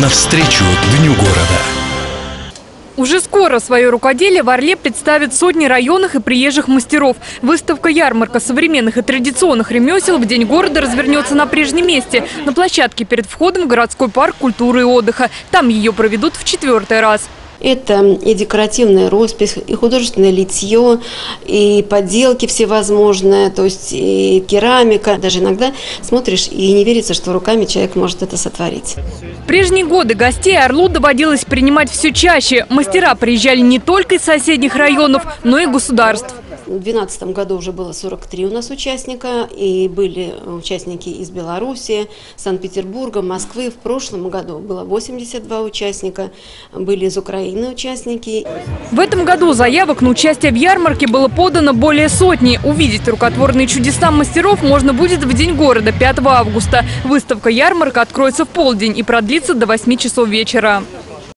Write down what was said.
навстречу Дню города. Уже скоро свое рукоделие в Орле представят сотни районных и приезжих мастеров. Выставка-ярмарка современных и традиционных ремесел в День города развернется на прежнем месте, на площадке перед входом в городской парк культуры и отдыха. Там ее проведут в четвертый раз. Это и декоративная роспись, и художественное литье, и поделки всевозможные, то есть и керамика. Даже иногда смотришь и не верится, что руками человек может это сотворить. В прежние годы гостей Орлу доводилось принимать все чаще. Мастера приезжали не только из соседних районов, но и государств. В 2012 году уже было 43 у нас участника, и были участники из Беларуси, Санкт-Петербурга, Москвы. В прошлом году было 82 участника, были из Украины участники. В этом году заявок на участие в ярмарке было подано более сотни. Увидеть рукотворные чудеса мастеров можно будет в День города 5 августа. Выставка-ярмарка откроется в полдень и продлится до 8 часов вечера.